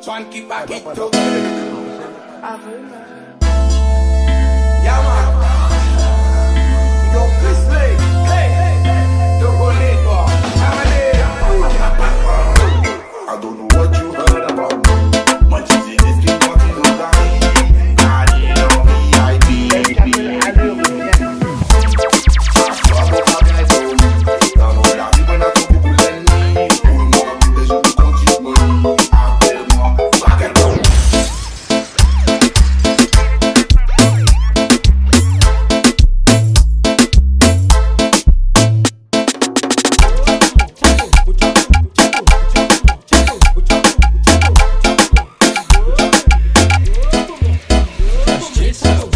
Swanky Paquito. Yeah, Venez